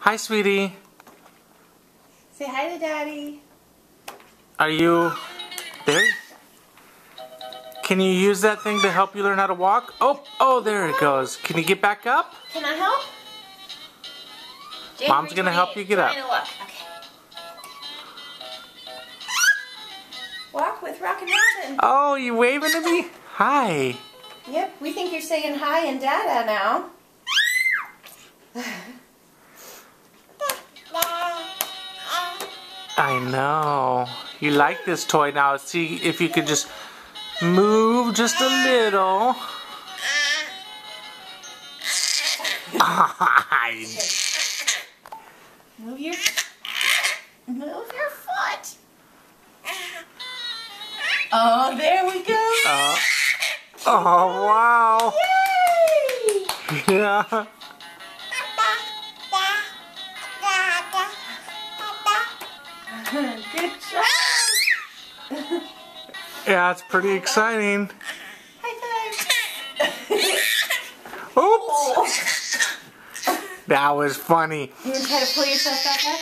Hi, sweetie. Say hi to Daddy. Are you there? Can you use that thing to help you learn how to walk? Oh, oh, there it goes. Can you get back up? Can I help? Mom's gonna help you get up. Walk. Okay. Walk with Rock and Robin. Oh, you waving to me? Hi. Yep, we think you're saying hi and Dada now. I know. You like this toy now. See if you could just move just a little. Move your move your foot. Oh, there we go. Uh, oh, wow. Yay! Yeah. Good job. Yeah, it's pretty exciting. Oops. That was funny. You try to pull yourself back up?